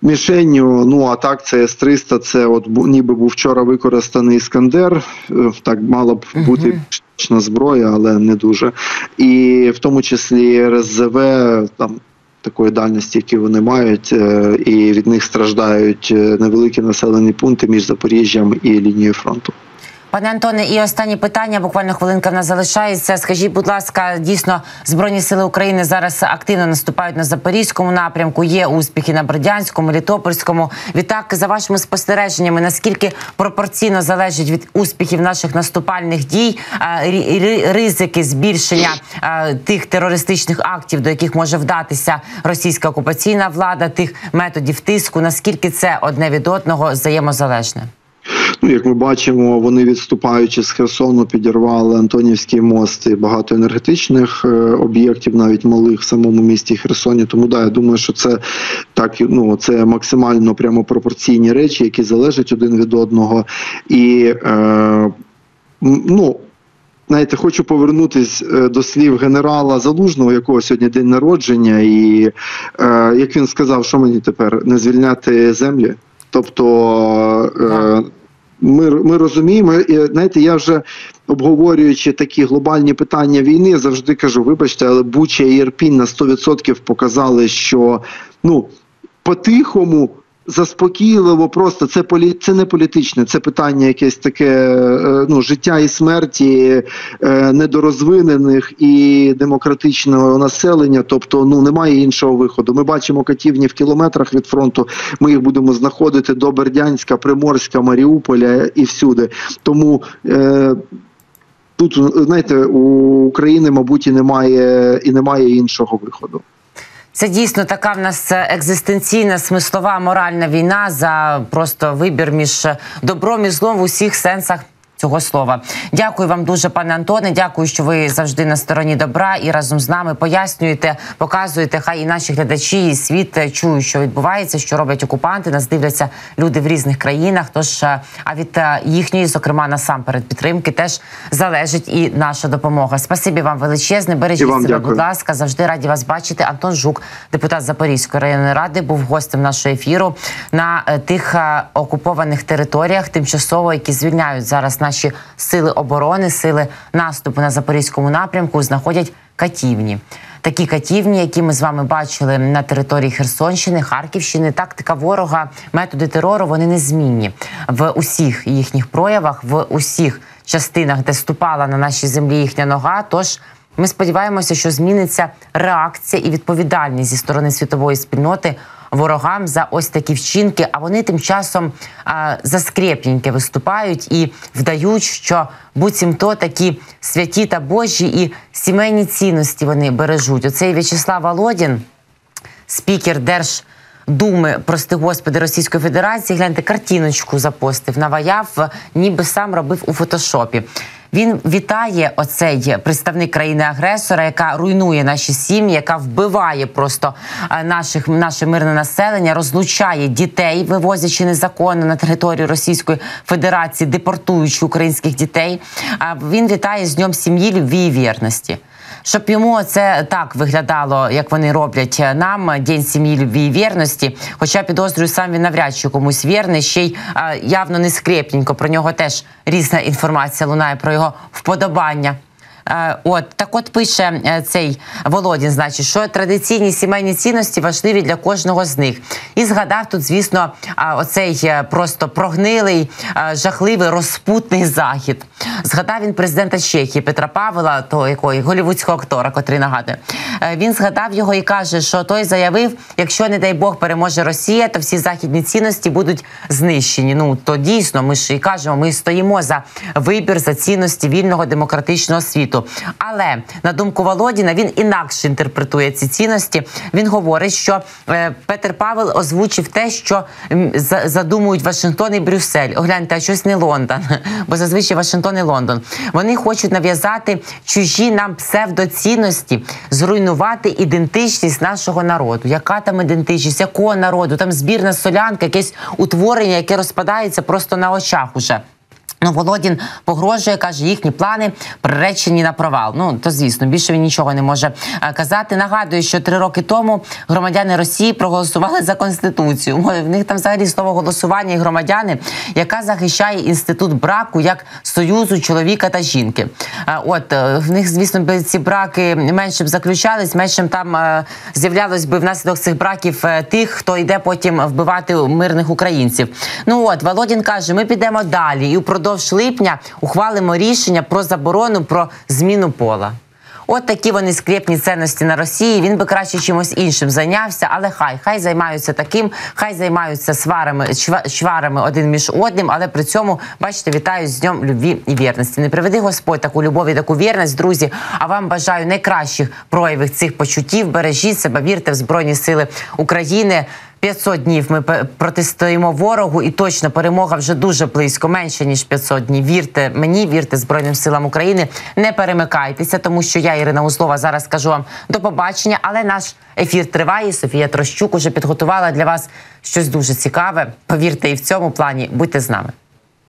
[SPEAKER 5] Мішенню, ну а так, це С-300, це от ніби був вчора використаний Іскандер. Е, Так мала б бути штучна зброя, але не дуже. І в тому числі РСЗВ там. Такої дальності, які вони мають, е, і від них страждають е, невеликі населені пункти між Запоріжжям і лінією фронту.
[SPEAKER 1] Пане Антоне, і останнє питання. Буквально хвилинка в нас залишається. Скажіть, будь ласка, дійсно збройні сили України зараз активно наступають на запорізькому напрямку. Є успіхи на Бердянському, Літопольському. Відтак, за вашими спостереженнями, наскільки пропорційно залежить від успіхів наших наступальних дій рі- ризики збільшення тих терористичних актів, до яких може вдатися російська окупаційна влада, тих методів тиску? Наскільки це одне від одного взаємозалежне?
[SPEAKER 5] Ну, як ми бачимо, вони відступаючи з Херсону, підірвали Антонівський мост і багато енергетичних е, об'єктів, навіть малих в самому місті Херсоні. Тому да, я думаю, що це так ну це максимально прямо пропорційні речі, які залежать один від одного. І е, ну. Знаєте, хочу повернутись е, до слів генерала Залужного, якого сьогодні день народження, і е, як він сказав, що мені тепер не звільняти землі. Тобто е, ми, ми розуміємо, і, знаєте, я вже обговорюючи такі глобальні питання війни, завжди кажу: вибачте, але Буча і Ірпінь на 100% показали, що ну по-тихому. Заспокійливо, просто це полі... це не політичне, це питання якесь таке е, ну, життя і смерті е, недорозвинених і демократичного населення. Тобто, ну немає іншого виходу. Ми бачимо катівні в кілометрах від фронту. Ми їх будемо знаходити до Бердянська, Приморська, Маріуполя і всюди. Тому е, тут знаєте, у України, мабуть, і немає і немає іншого виходу.
[SPEAKER 1] Це дійсно така в нас екзистенційна, смислова, моральна війна за просто вибір між добром і злом в усіх сенсах. Цього слова, дякую вам дуже, пане Антоне. Дякую, що ви завжди на стороні добра і разом з нами пояснюєте, показуєте. Хай і наші глядачі, і світ чують, що відбувається, що роблять окупанти. Нас дивляться люди в різних країнах. Тож а від їхньої, зокрема, насамперед підтримки, теж залежить і наша допомога. Спасибі вам величезне. Бережіть себе,
[SPEAKER 5] дякую.
[SPEAKER 1] будь ласка, завжди раді вас бачити. Антон Жук, депутат Запорізької районної ради, був гостем нашого ефіру на е, тих е, окупованих територіях, тимчасово, які звільняють зараз наші сили оборони, сили наступу на запорізькому напрямку, знаходять катівні. Такі катівні, які ми з вами бачили на території Херсонщини, Харківщини, тактика ворога, методи терору вони незмінні в усіх їхніх проявах, в усіх частинах, де ступала на нашій землі їхня нога. Тож ми сподіваємося, що зміниться реакція і відповідальність зі сторони світової спільноти ворогам за ось такі вчинки. А вони тим часом а, заскрепненьке виступають і вдають, що буцімто такі святі та божі і сімейні цінності вони бережуть. Оцей В'ячеслав Володін, спікер Держ. Думи, прости господи, Російської Федерації, гляньте, картиночку запостив, наваяв, ніби сам робив у фотошопі. Він вітає оцей представник країни-агресора, яка руйнує наші сім'ї, яка вбиває просто е, наших наше мирне населення, розлучає дітей, вивозячи незаконно на територію Російської Федерації, депортуючи українських дітей. Він вітає з днем сім'ї, любві і вірності. Щоб йому це так виглядало, як вони роблять нам день сім'ї любві і вірності. Хоча підозрюю, сам він навряд чи комусь вірний, ще й явно не скрепненько. Про нього теж різна інформація лунає про його вподобання. Е, От так, от пише е, цей Володін, значить, що традиційні сімейні цінності важливі для кожного з них. І згадав тут, звісно, оцей е, просто прогнилий, жахливий розпутний захід. Згадав він президента Чехії Петра Павла, того якої голівудського актора, котрий нагадує. Він згадав його і каже, що той заявив: якщо не дай Бог переможе Росія, то всі західні цінності будуть знищені. Ну то дійсно, ми ж і кажемо, ми стоїмо за вибір за цінності вільного демократичного світу. Але на думку Володіна, він інакше інтерпретує ці цінності. Він говорить, що е, Петр Павел озвучив те, що задумують Вашингтон і Брюссель. Огляньте, а щось не Лондон, [LAUGHS] бо зазвичай Вашингтон і Лондон. Вони хочуть нав'язати чужі нам псевдоцінності, зруйнувати ідентичність нашого народу. Яка там ідентичність? Якого народу? Там збірна солянка, якесь утворення, яке розпадається просто на очах уже. Ну, Володін погрожує, каже, їхні плани приречені на провал. Ну то звісно, більше він нічого не може е, казати. Нагадую, що три роки тому громадяни Росії проголосували за конституцію. В них там взагалі слово голосування і громадяни, яка захищає інститут браку як союзу чоловіка та жінки. Е, От е, в них, звісно, би ці браки менше б заключались, менше б там з'являлось би внаслідок цих браків тих, хто йде потім вбивати мирних українців. Ну от Володін каже: ми підемо далі і упродовж упродовж липня ухвалимо рішення про заборону про зміну пола. От такі вони скрепні цінності на Росії. Він би краще чимось іншим зайнявся, але хай хай займаються таким, хай займаються сварами, чварами один між одним. Але при цьому бачите, вітаю з днем любві і вірності. Не приведи Господь таку любов і таку вірність, друзі. А вам бажаю найкращих проявів цих почуттів. Бережіть себе, вірте в збройні сили України. 500 днів ми протистоїмо ворогу, і точно перемога вже дуже близько, менше ніж 500 днів. Вірте мені, вірте Збройним силам України. Не перемикайтеся, тому що я, Ірина Узлова, зараз кажу вам до побачення. Але наш ефір триває. Софія Трощук уже підготувала для вас щось дуже цікаве. Повірте, і в цьому плані будьте з нами.